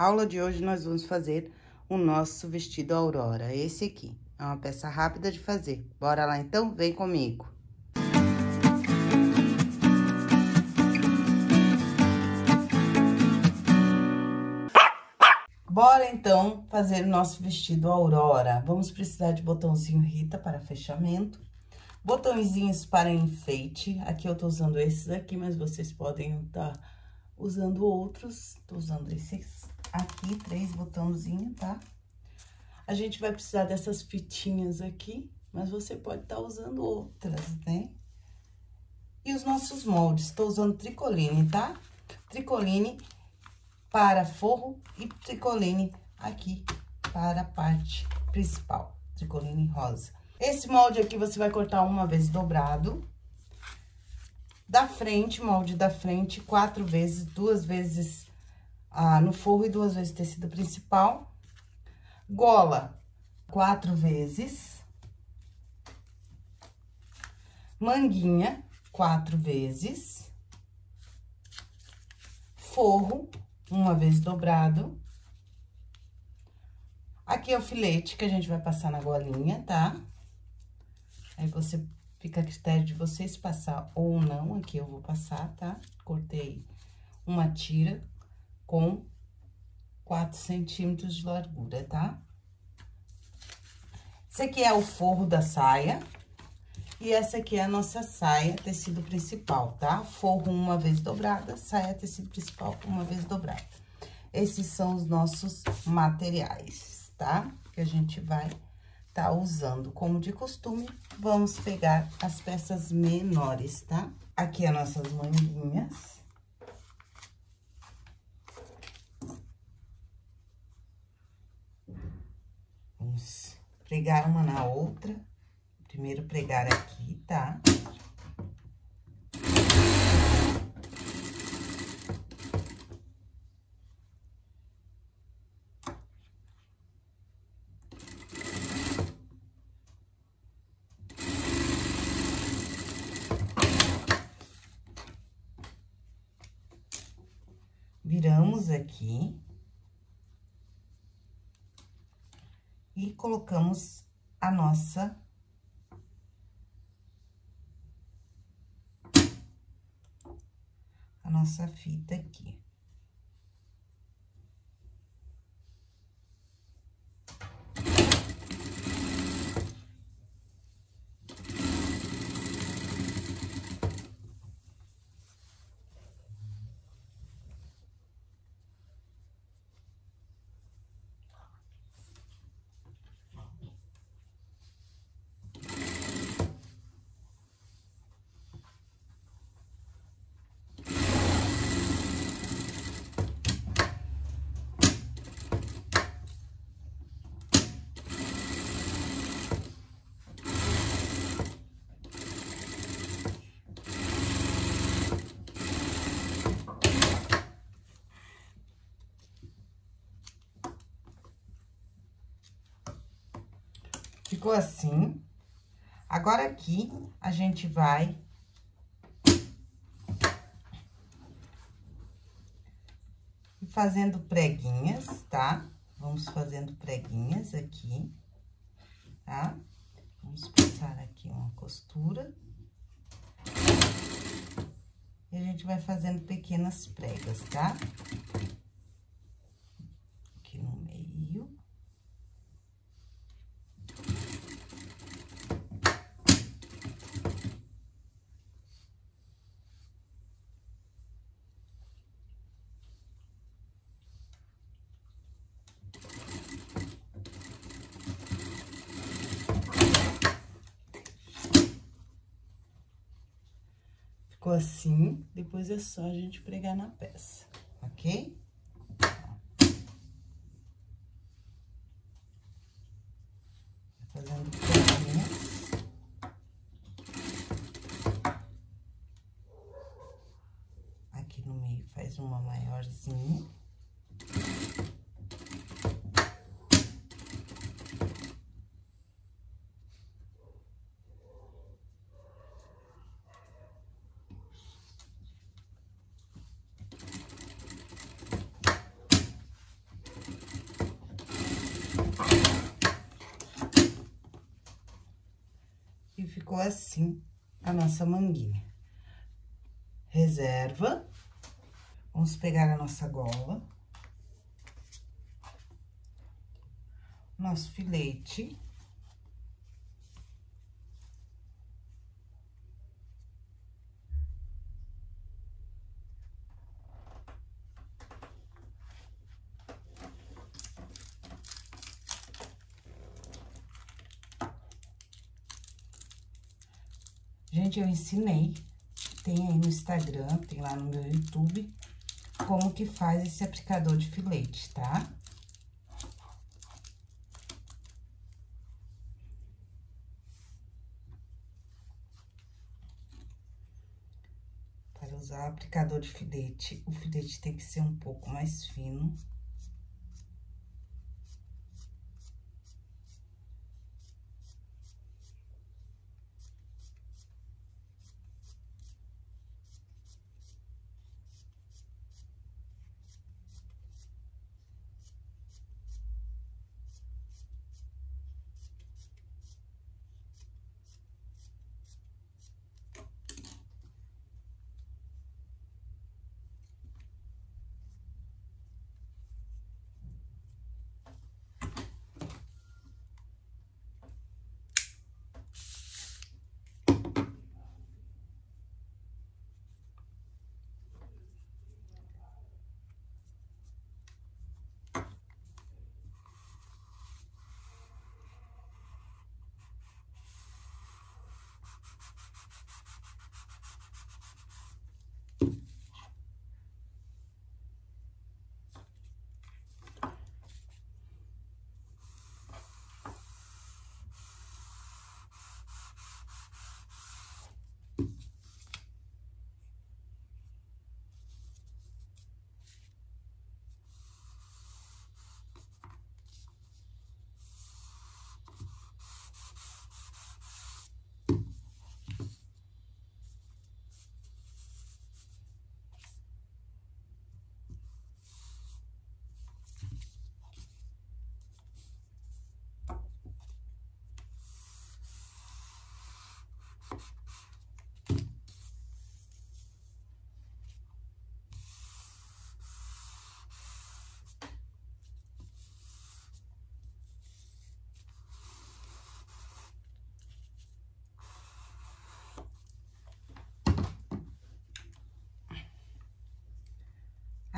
Aula de hoje nós vamos fazer o nosso vestido Aurora, esse aqui. É uma peça rápida de fazer. Bora lá então? Vem comigo. Bora então fazer o nosso vestido Aurora. Vamos precisar de botãozinho Rita para fechamento, botõezinhos para enfeite. Aqui eu tô usando esses aqui, mas vocês podem estar usando outros. Tô usando esses aqui, três botãozinhos, tá? A gente vai precisar dessas fitinhas aqui, mas você pode estar usando outras, né? E os nossos moldes, tô usando tricoline, tá? Tricoline para forro e tricoline aqui para a parte principal, tricoline rosa. Esse molde aqui você vai cortar uma vez dobrado. Da frente, molde da frente, quatro vezes, duas vezes ah, no forro e duas vezes tecido principal. Gola, quatro vezes. Manguinha, quatro vezes. Forro, uma vez dobrado. Aqui é o filete que a gente vai passar na golinha, tá? Aí, você fica a critério de vocês passar ou não. Aqui eu vou passar, tá? Cortei uma tira com 4 centímetros de largura, tá? Esse aqui é o forro da saia. E essa aqui é a nossa saia, tecido principal, tá? Forro uma vez dobrada, saia, tecido principal uma vez dobrada. Esses são os nossos materiais, tá? Que a gente vai tá usando. Como de costume, vamos pegar as peças menores, tá? Aqui as nossas manguinhas. Vamos pregar uma na outra. Primeiro pregar aqui, tá? Viramos aqui. Colocamos a nossa nossa fita aqui. Ficou assim. Agora, aqui, a gente vai... Fazendo preguinhas, tá? Vamos fazendo preguinhas aqui, tá? Vamos passar aqui uma costura. E a gente vai fazendo pequenas pregas, tá? Ficou assim, depois é só a gente pregar na peça, ok? Fazendo pequinhas. Aqui no meio faz uma maiorzinha. Ficou assim a nossa manguinha. Reserva. Vamos pegar a nossa gola. Nosso filete. Gente, eu ensinei, tem aí no Instagram, tem lá no meu YouTube, como que faz esse aplicador de filete, tá? Para usar o aplicador de filete, o filete tem que ser um pouco mais fino.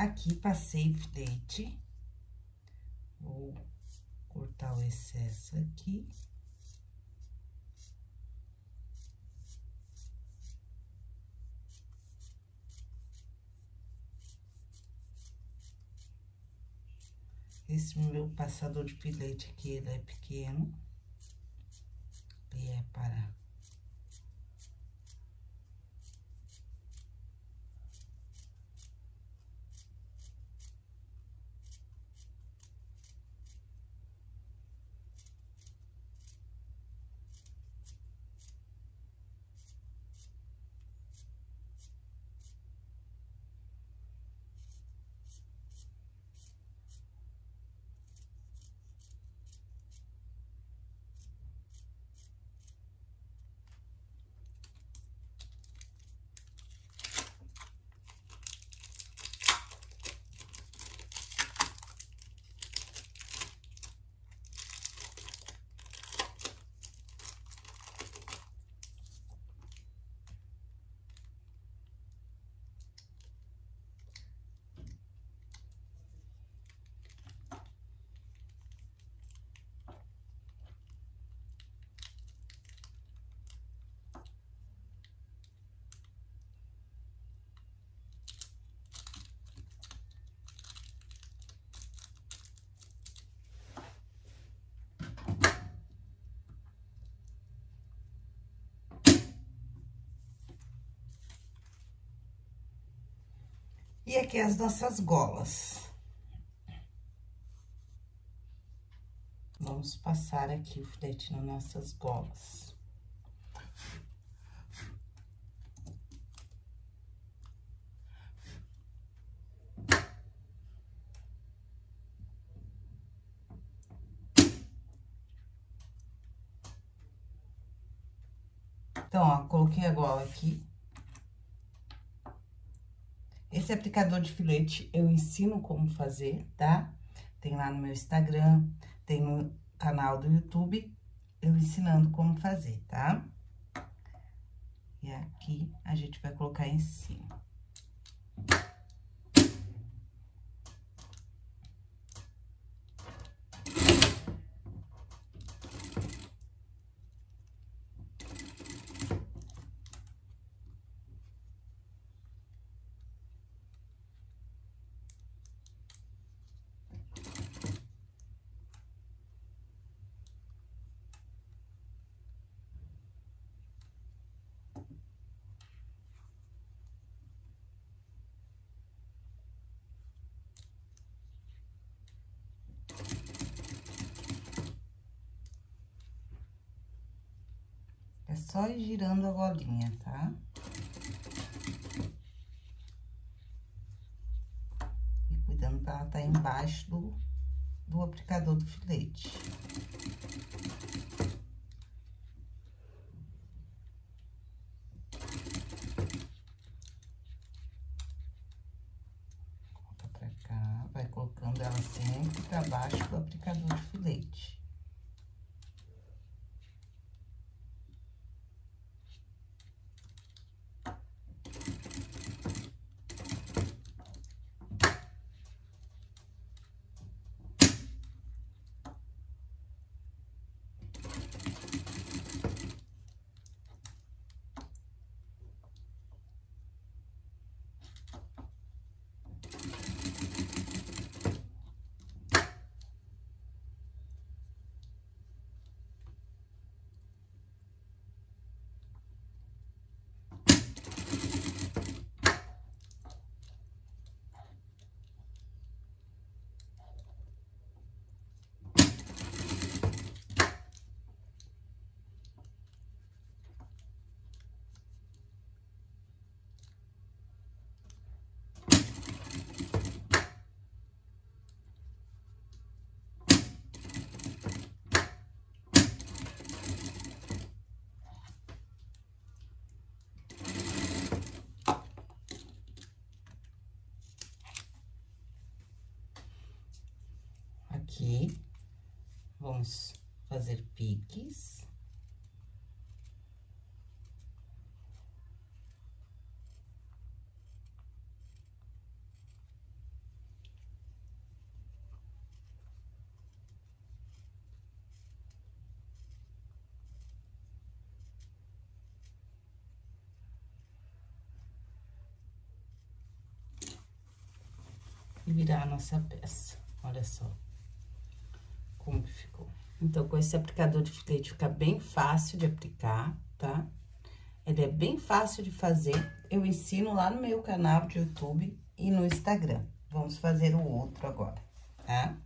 Aqui, passei filete. Vou cortar o excesso aqui. Esse meu passador de filete aqui, ele é pequeno. E é para E aqui as nossas golas. Vamos passar aqui o filete nas nossas golas. Então, ó, coloquei a gola aqui. Aplicador de filete eu ensino como fazer, tá? Tem lá no meu Instagram, tem no canal do YouTube, eu ensinando como fazer, tá? E aqui a gente vai colocar em cima. É só ir girando a bolinha, tá? E cuidando pra ela tá embaixo do, do aplicador do filete. Volta pra cá, vai colocando ela sempre pra baixo do aplicador de filete. Aqui, vamos fazer piques. E virar a nossa peça, olha só como que ficou. Então, com esse aplicador de filete fica bem fácil de aplicar, tá? Ele é bem fácil de fazer. Eu ensino lá no meu canal de YouTube e no Instagram. Vamos fazer o outro agora, tá?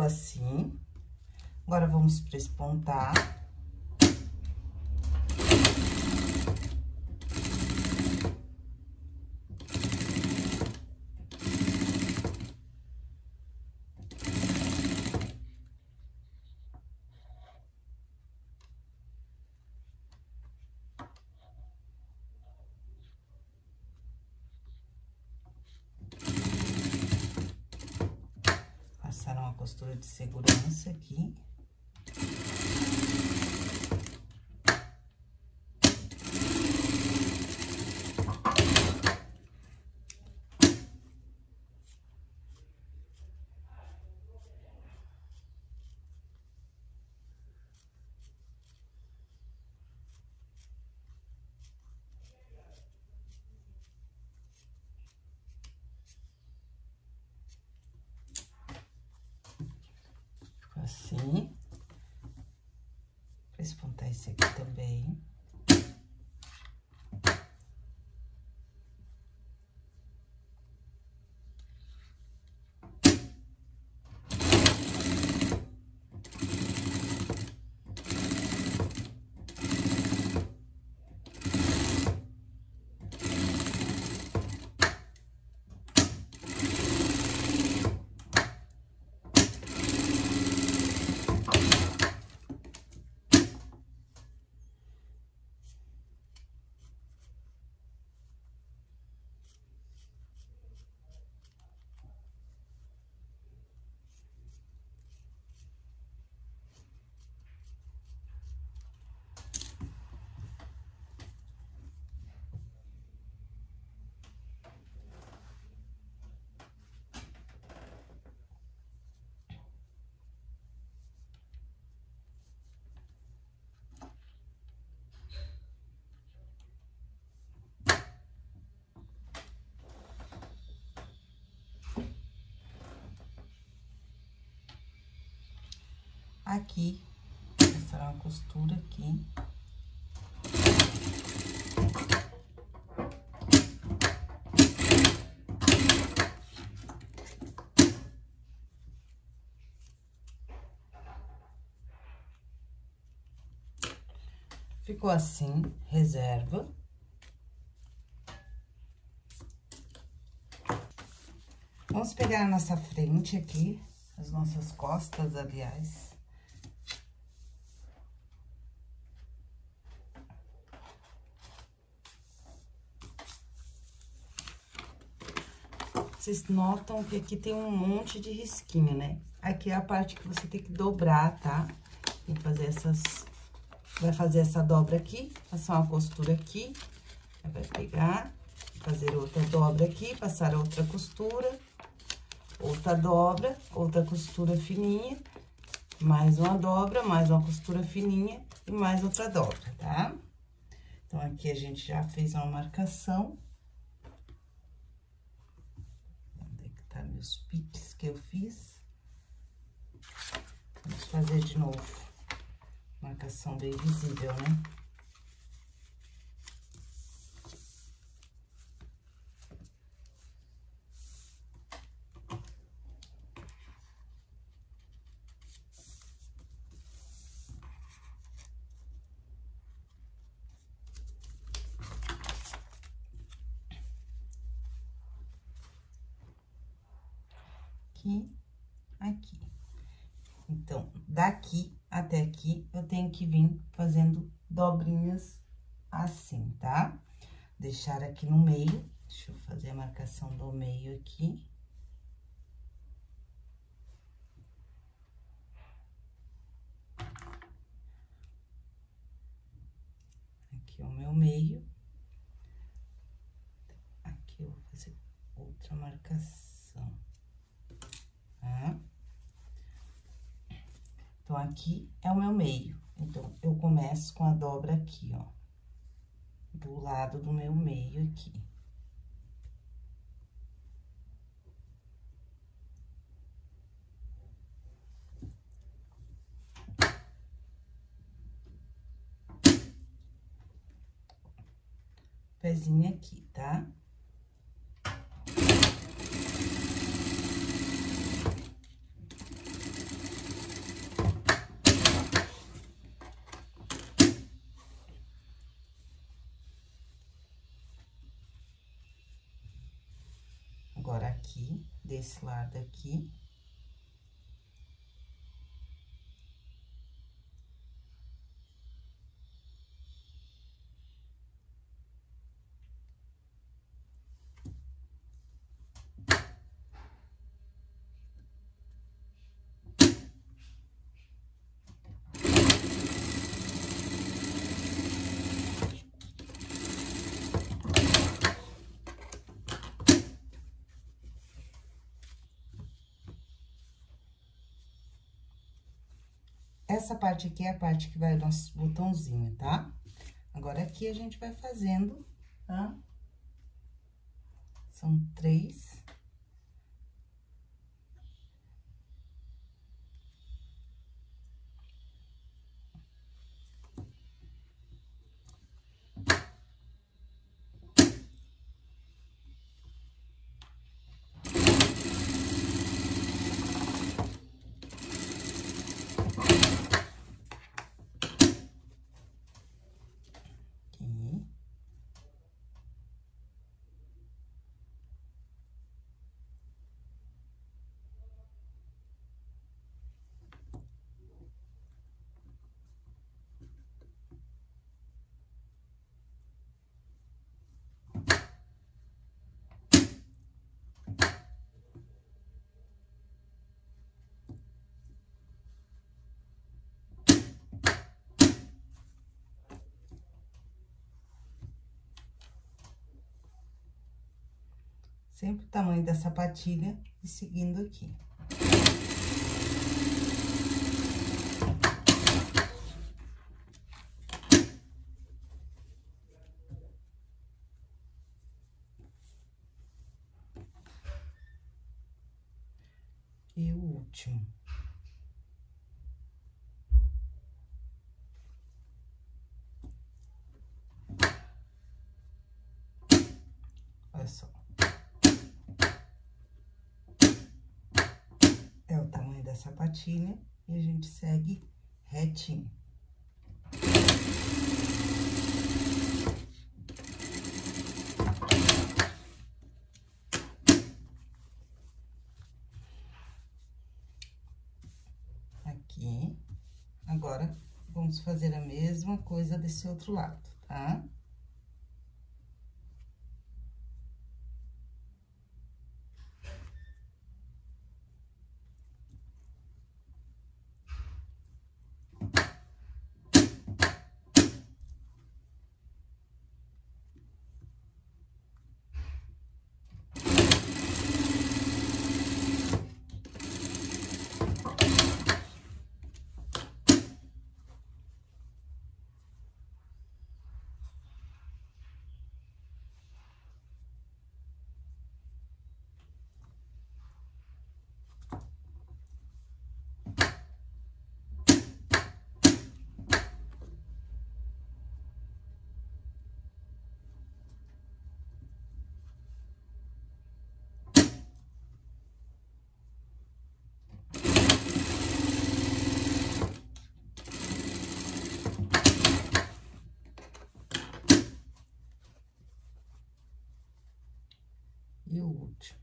Ficou assim. Agora, vamos prespontar. costura de segurança aqui. Vou espontar esse aqui também. Aqui, passar uma costura aqui. Ficou assim, reserva. Vamos pegar a nossa frente aqui, as nossas costas, aliás. Vocês notam que aqui tem um monte de risquinho, né? Aqui é a parte que você tem que dobrar, tá? Tem que fazer essas... Vai fazer essa dobra aqui, passar uma costura aqui. Vai pegar, fazer outra dobra aqui, passar outra costura. Outra dobra, outra costura fininha. Mais uma dobra, mais uma costura fininha e mais outra dobra, tá? Então, aqui a gente já fez uma marcação. Os piques que eu fiz. Vamos fazer de novo. Marcação bem visível, né? aqui, aqui. Então, daqui até aqui, eu tenho que vir fazendo dobrinhas assim, tá? Deixar aqui no meio, deixa eu fazer a marcação do meio aqui. Aqui é o meu meio. Aqui eu vou fazer outra marcação tá? Então, aqui é o meu meio. Então, eu começo com a dobra aqui, ó. Do lado do meu meio aqui. Pezinho aqui, tá? Agora, aqui, desse lado aqui. Essa parte aqui é a parte que vai o nosso botãozinho, tá? Agora, aqui a gente vai fazendo, tá? São três. Sempre o tamanho da sapatilha e seguindo aqui. E o último. Olha só. Sapatilha e a gente segue retinho. Aqui. Agora, vamos fazer a mesma coisa desse outro lado, tá? Tá? E o último.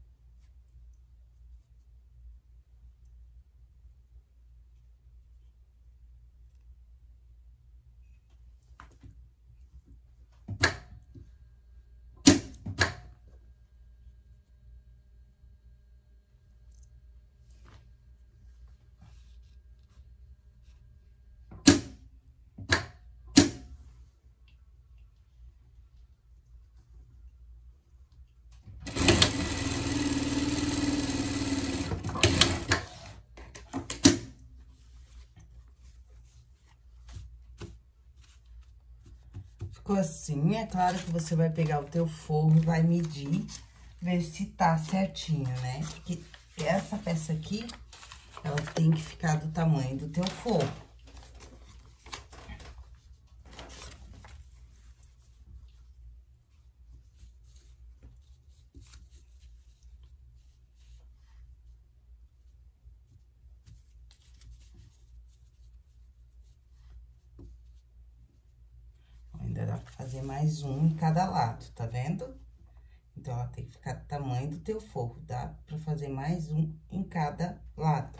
Ficou assim, é claro que você vai pegar o teu forro, vai medir, ver se tá certinho, né? Porque essa peça aqui, ela tem que ficar do tamanho do teu forro. Fazer mais um em cada lado, tá vendo? Então, ela tem que ficar do tamanho do teu forro, dá pra fazer mais um em cada lado.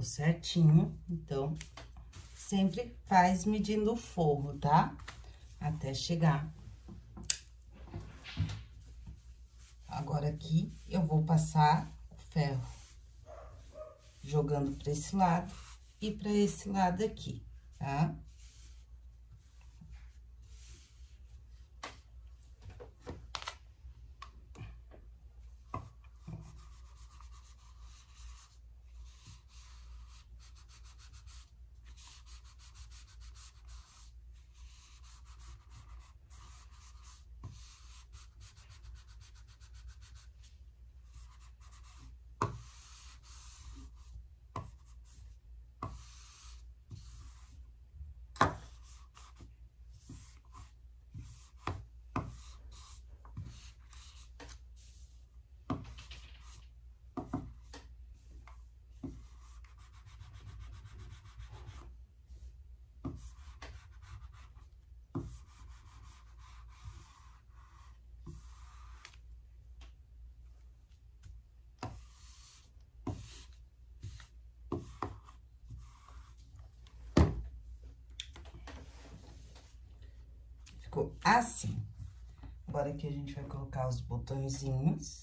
Ficou certinho, então, sempre faz medindo o forro, tá? Até chegar. Agora, aqui, eu vou passar o ferro jogando pra esse lado e pra esse lado aqui, tá? Tá? Ficou assim. Agora, aqui, a gente vai colocar os botõezinhos.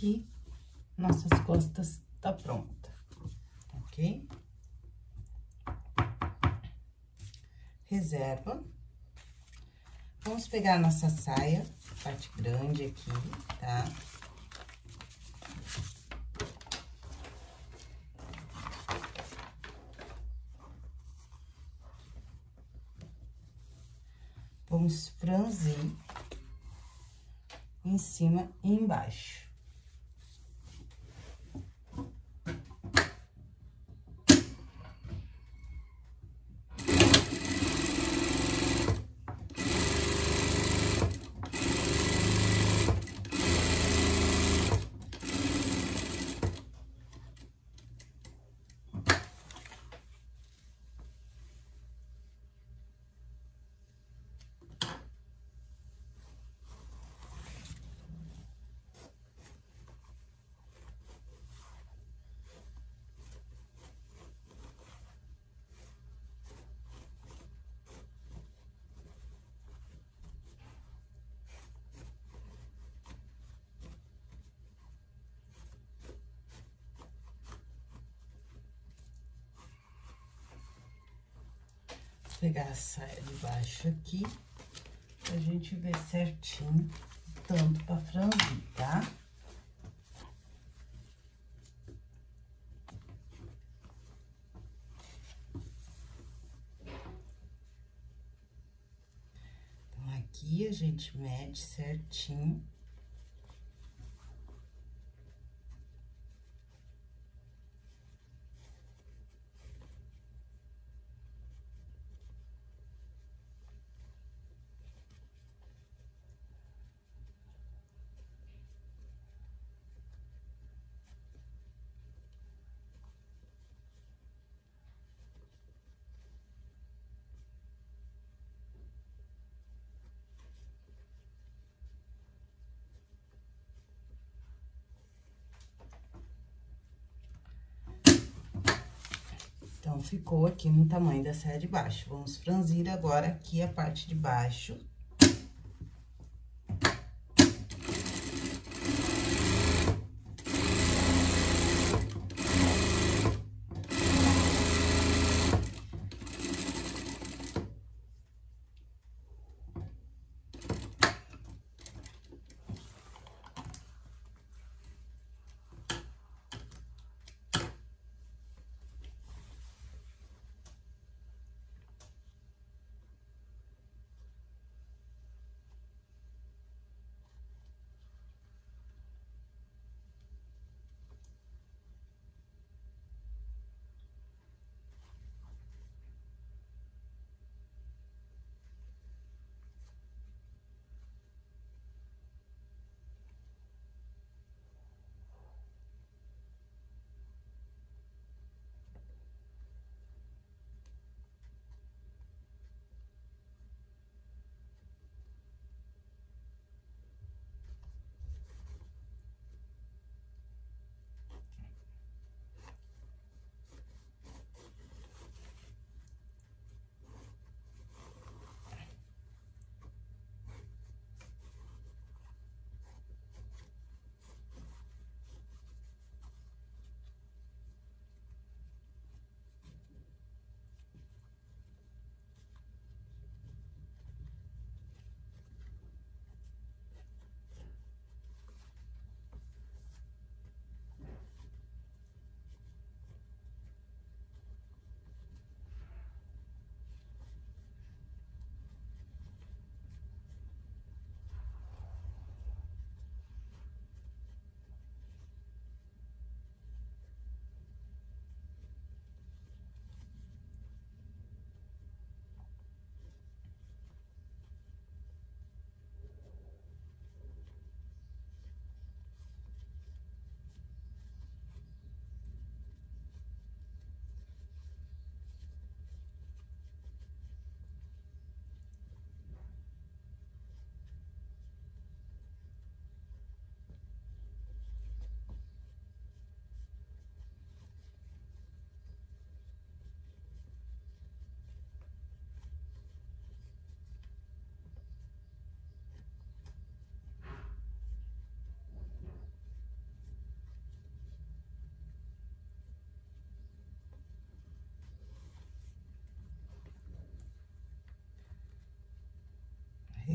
Aqui, nossas costas tá pronta, ok? Reserva. Vamos pegar nossa saia, parte grande aqui, tá? Vamos franzir em cima e embaixo. Pegar a saia de baixo aqui, pra gente ver certinho, tanto pra franzir, tá? Então, aqui a gente mede certinho. Então, ficou aqui no tamanho da saia de baixo. Vamos franzir agora aqui a parte de baixo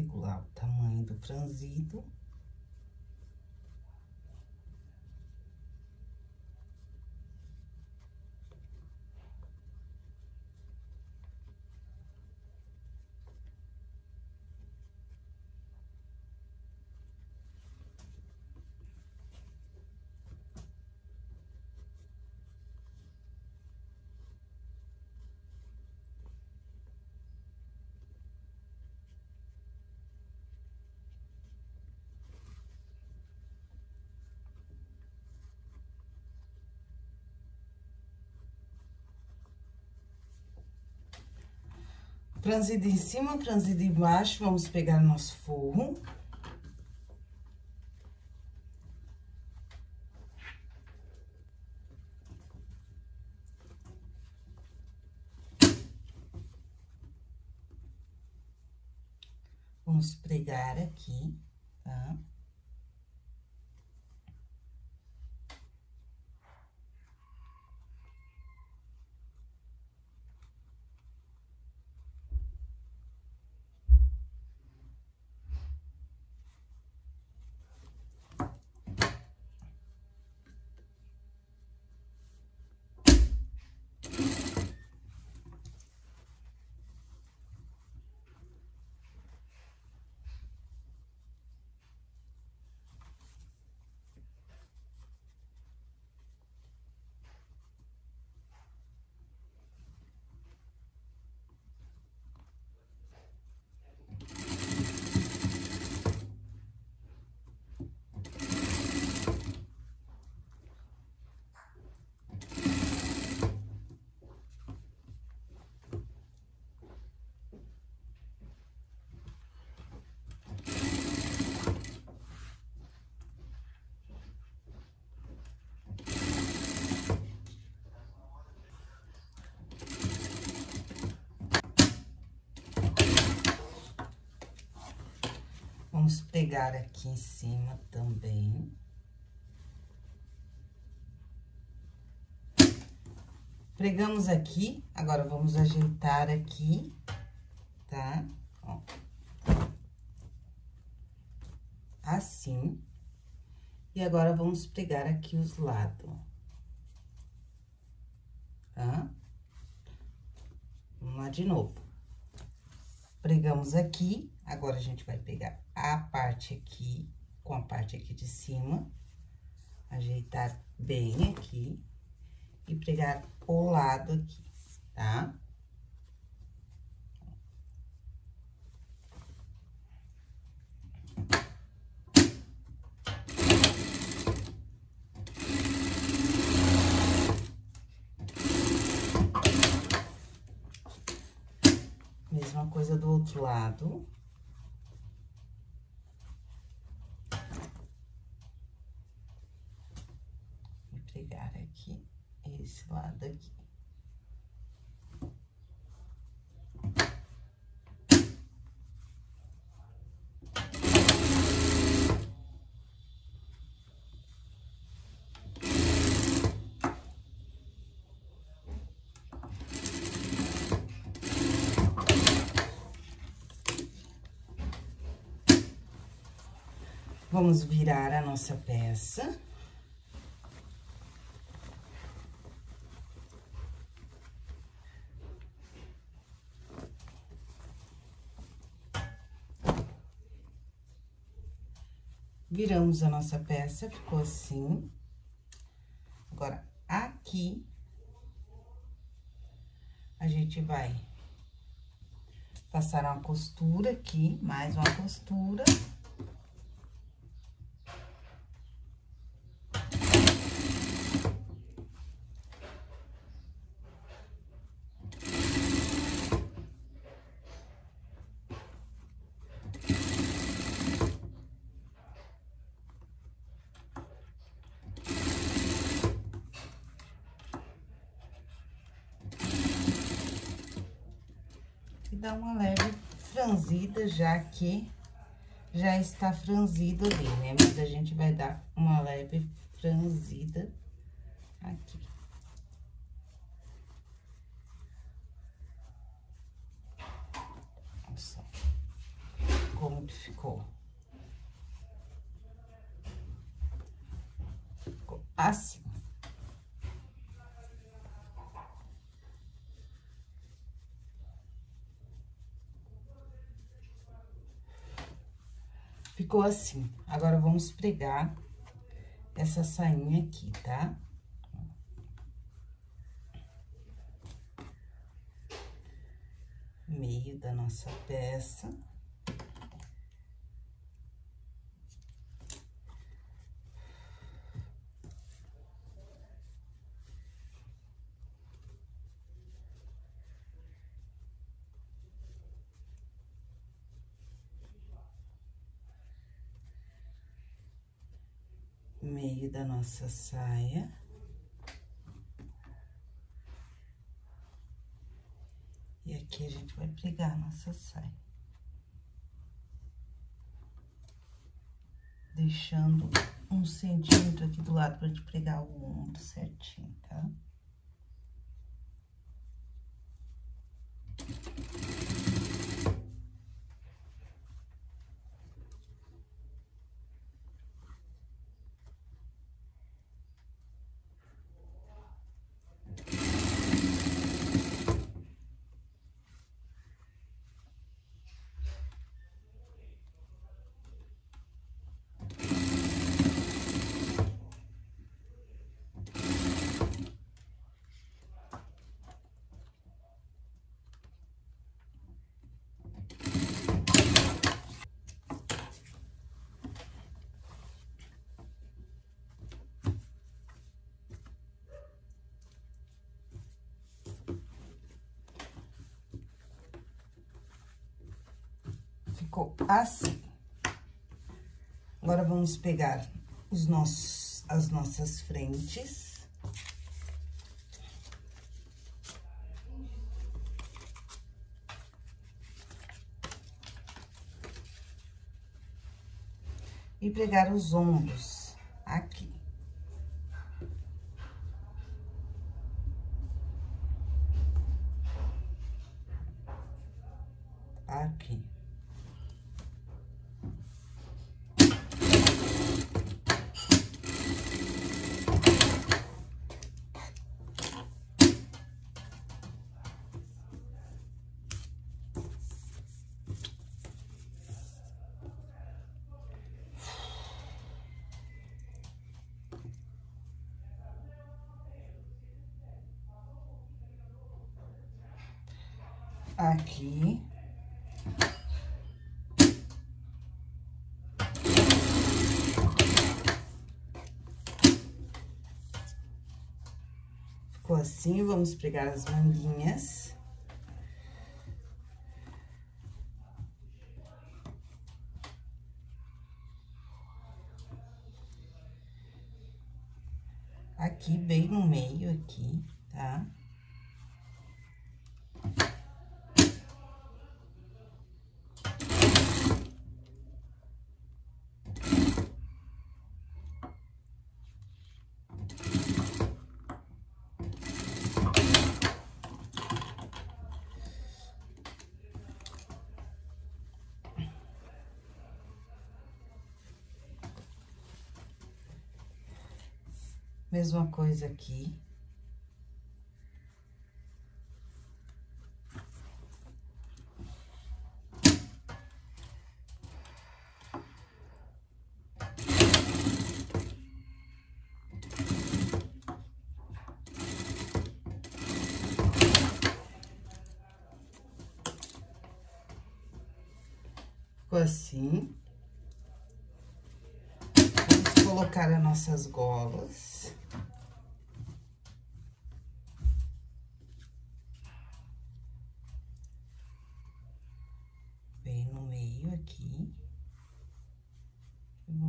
regular o tamanho do franzido. Franzido em cima, franzido embaixo, vamos pegar nosso forro. Vamos pregar aqui, tá? Vamos pregar aqui em cima também. Pregamos aqui, agora vamos ajeitar aqui, tá? Ó. Assim. E agora, vamos pregar aqui os lados. Tá? Vamos lá de novo. Pregamos aqui, agora a gente vai pegar a parte aqui com a parte aqui de cima, ajeitar bem aqui e pregar o lado aqui, tá? Mesma coisa do outro lado. Pregar aqui esse lado aqui. Vamos virar a nossa peça. Viramos a nossa peça, ficou assim. Agora, aqui, a gente vai passar uma costura aqui, mais uma costura. Dar uma leve franzida, já que já está franzido ali, né? Mas a gente vai dar uma leve franzida aqui. Só como que ficou. Ficou assim. Ficou assim. Agora, vamos pregar essa sainha aqui, tá? Meio da nossa peça. Meio da nossa saia. E aqui a gente vai pregar a nossa saia. Deixando um centímetro aqui do lado pra gente pregar o ombro certinho, tá? Ficou assim. Agora, vamos pegar os nossos, as nossas frentes. E pregar os ombros aqui. Aqui. Aqui. Ficou assim, vamos pregar as manguinhas. Aqui, bem no meio aqui, tá? Mesma coisa aqui. Ficou assim. Vamos colocar as nossas golas.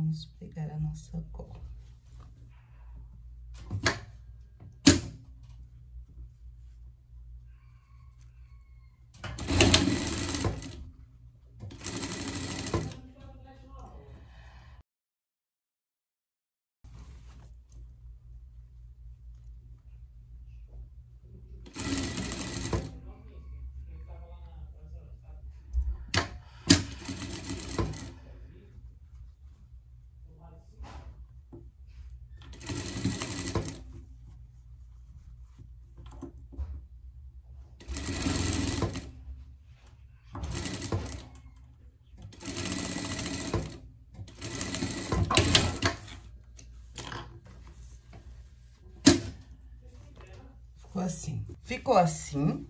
vamos pegar a nossa cola. Assim. Ficou assim.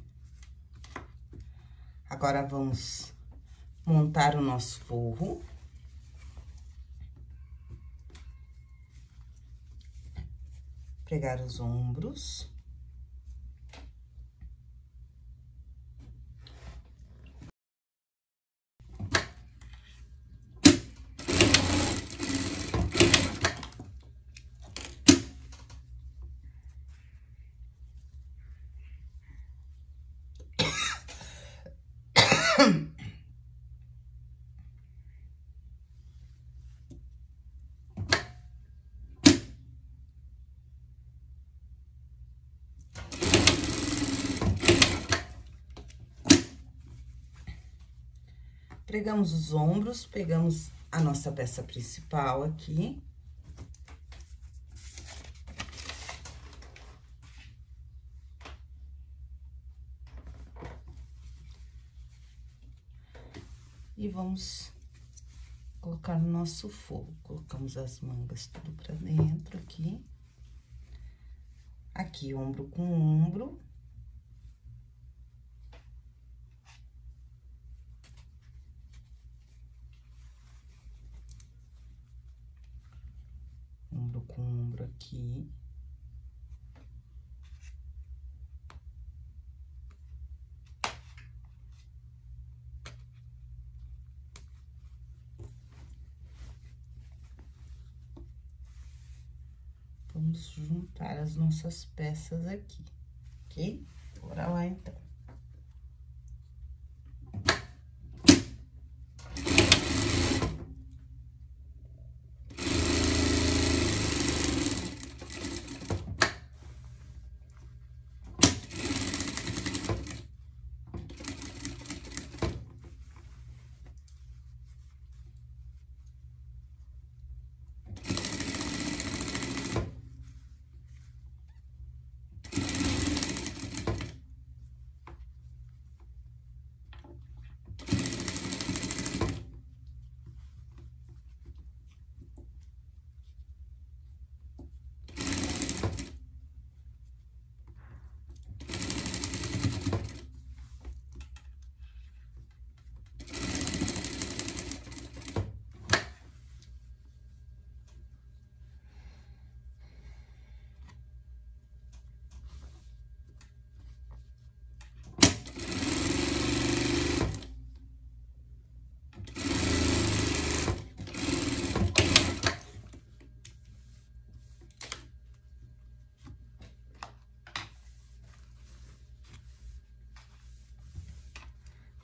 Agora, vamos montar o nosso forro. Pregar os ombros. Pregamos os ombros, pegamos a nossa peça principal aqui. E vamos colocar no nosso fogo. Colocamos as mangas tudo pra dentro aqui. Aqui, ombro com ombro. Aqui. Vamos juntar as nossas peças aqui, ok? Bora lá, então.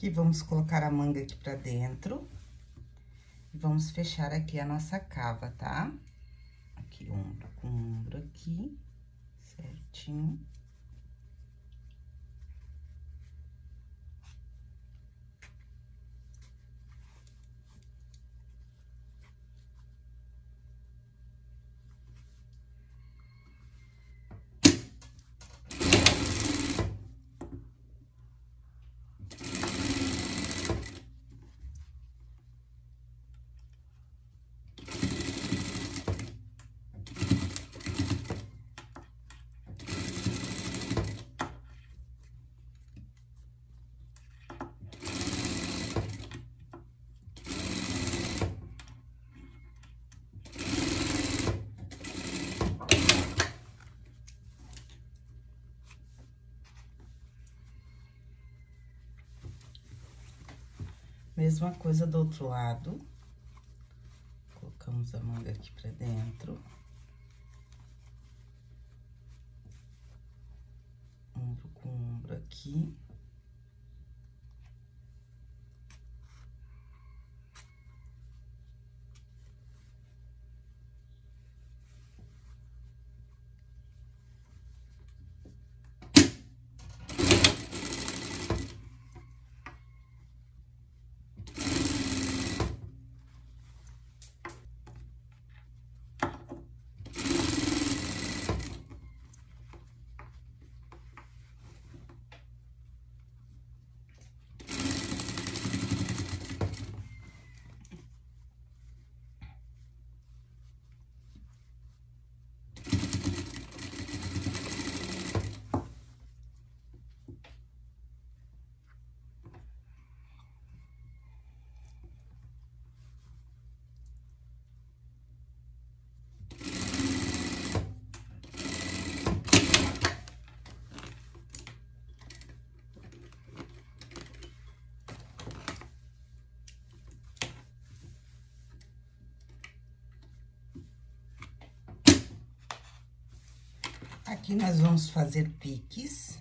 Aqui, vamos colocar a manga aqui pra dentro. E vamos fechar aqui a nossa cava, tá? Aqui, ombro com ombro aqui, certinho. Mesma coisa do outro lado. Colocamos a manga aqui pra dentro. Ombro com ombro aqui. Aqui nós vamos fazer piques.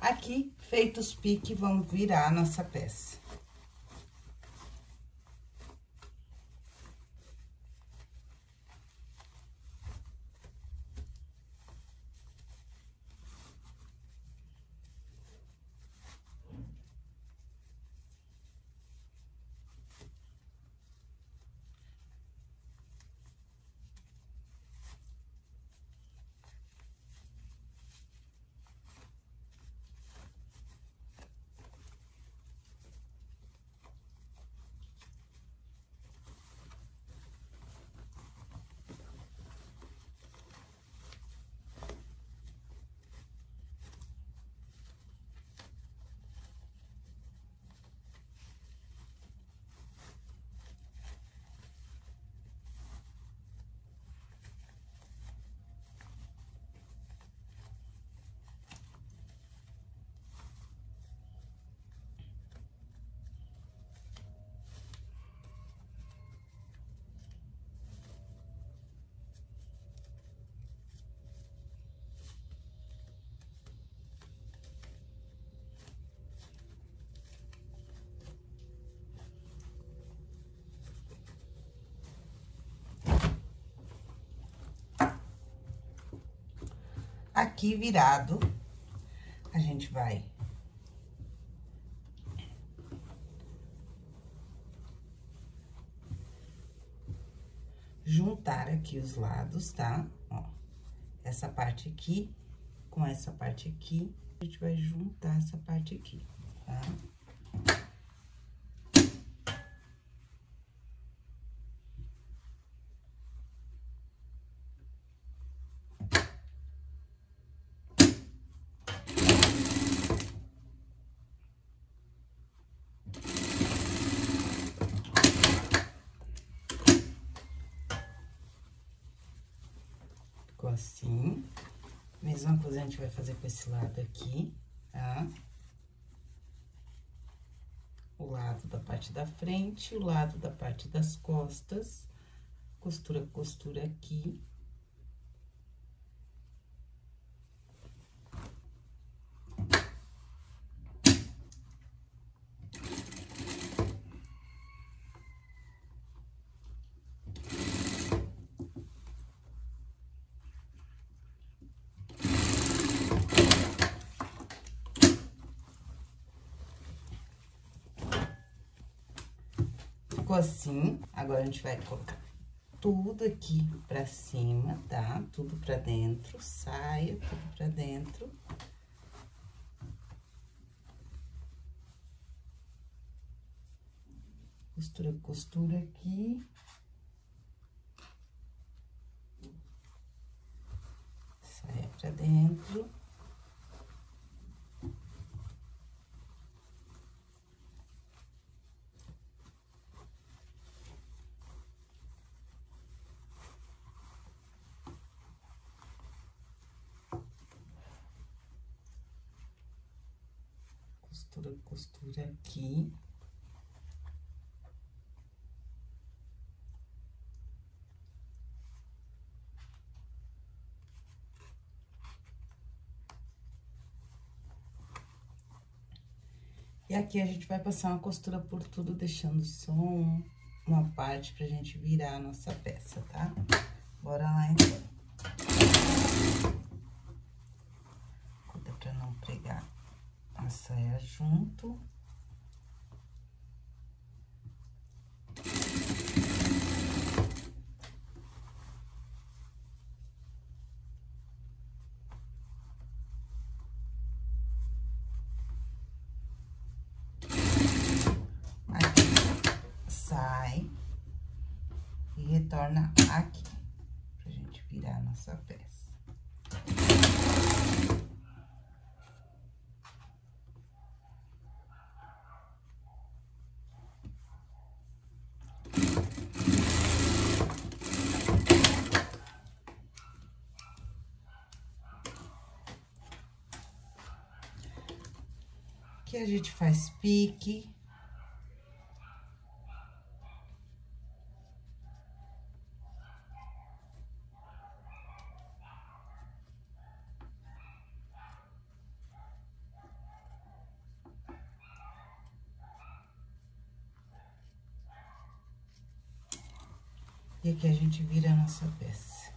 Aqui, feitos os piques, vamos virar a nossa peça. Aqui virado, a gente vai juntar aqui os lados, tá? Ó, essa parte aqui com essa parte aqui, a gente vai juntar essa parte aqui, tá? Ficou assim. Mesma coisa a gente vai fazer com esse lado aqui, tá? O lado da parte da frente, o lado da parte das costas. Costura, costura aqui. Ficou assim. Agora, a gente vai colocar tudo aqui pra cima, tá? Tudo pra dentro, saia, tudo pra dentro. Costura, costura aqui. Saia pra dentro. costura, costura aqui. E aqui a gente vai passar uma costura por tudo, deixando só uma parte pra gente virar a nossa peça, tá? Bora lá, então. Cuida pra não pregar a saia junto. Aqui, sai e retorna aqui, pra gente virar nossa peça. Aqui a gente faz pique. E aqui a gente vira a nossa peça.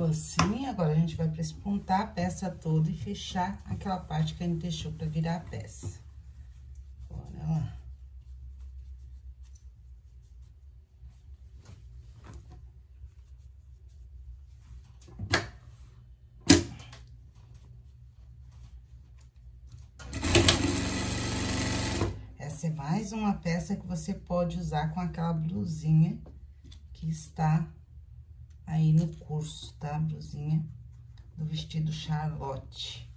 Ficou assim, agora a gente vai prespontar a peça toda e fechar aquela parte que a gente deixou pra virar a peça. Bora lá. Essa é mais uma peça que você pode usar com aquela blusinha que está aí no curso, tá? Blusinha do vestido Charlotte.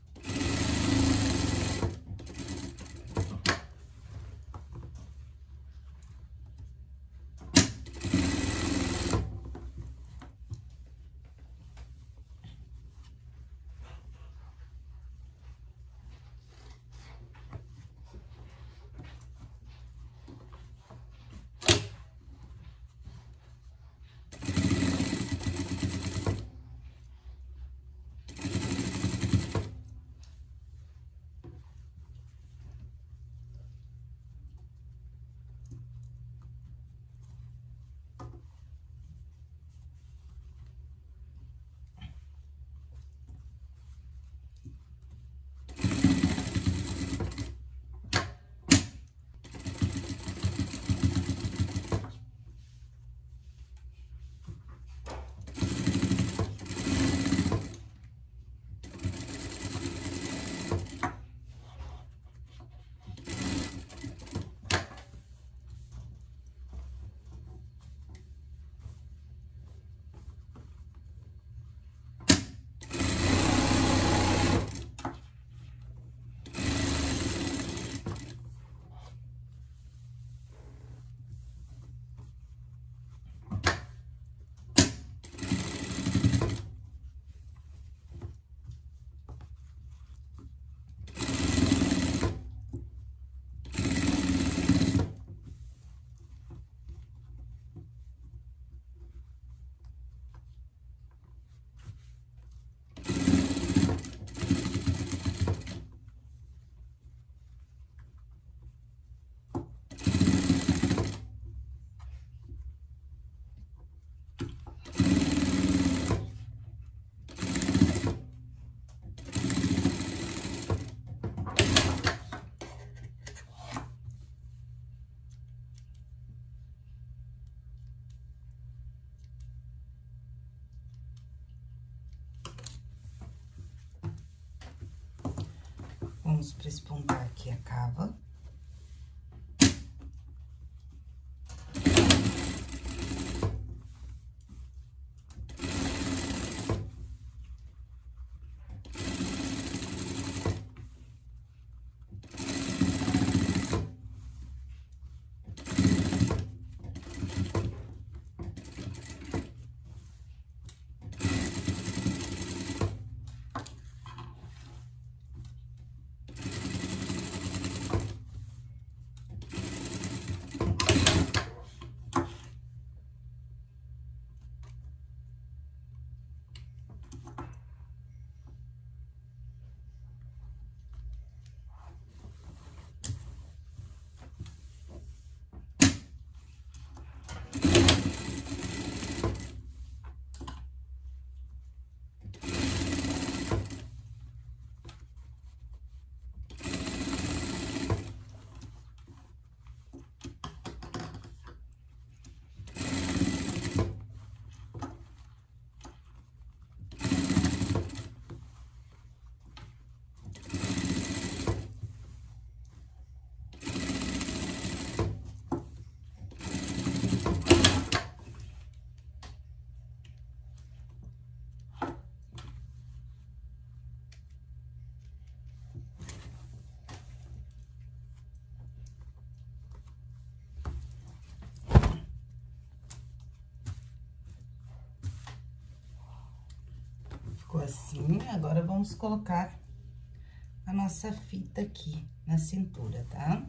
Vamos para espontar aqui a cava. Ficou assim. Agora, vamos colocar a nossa fita aqui na cintura, tá?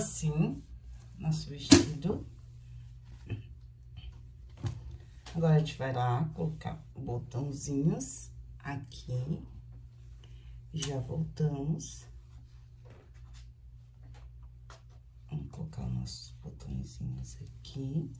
Assim, nosso vestido. Agora, a gente vai lá colocar botãozinhos aqui. Já voltamos. Vamos colocar nossos botõezinhos aqui.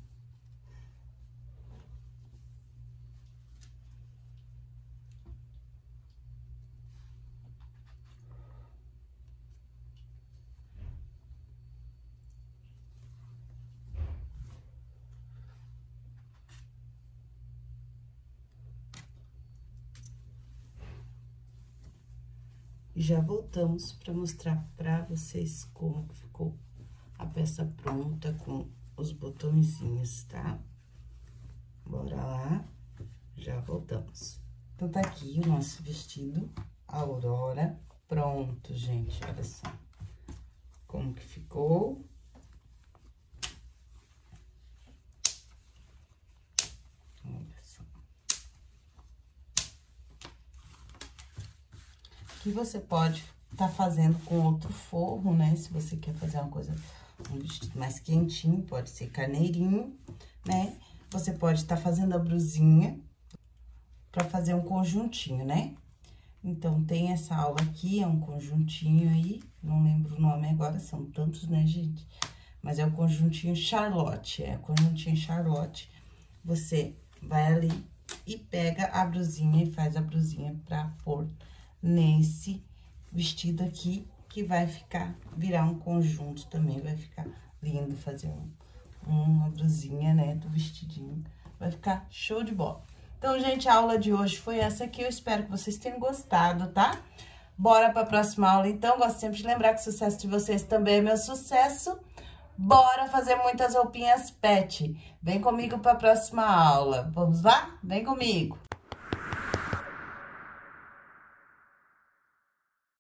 Já voltamos para mostrar para vocês como ficou a peça pronta com os botõezinhos, tá? Bora lá, já voltamos. Então, tá aqui o nosso vestido Aurora pronto, gente, olha só como que ficou. Você pode tá fazendo com outro forro, né? Se você quer fazer uma coisa, um vestido mais quentinho, pode ser carneirinho, né? Você pode estar tá fazendo a brusinha para fazer um conjuntinho, né? Então, tem essa aula aqui, é um conjuntinho aí, não lembro o nome agora, são tantos, né, gente? Mas é o conjuntinho Charlotte, é o conjuntinho Charlotte. Você vai ali e pega a brusinha e faz a brusinha pra pôr nesse vestido aqui, que vai ficar, virar um conjunto também, vai ficar lindo fazer um, uma blusinha, né, do vestidinho. Vai ficar show de bola. Então, gente, a aula de hoje foi essa aqui. Eu espero que vocês tenham gostado, tá? Bora para a próxima aula, então. Gosto sempre de lembrar que o sucesso de vocês também é meu sucesso. Bora fazer muitas roupinhas pet. Vem comigo para a próxima aula. Vamos lá? Vem comigo.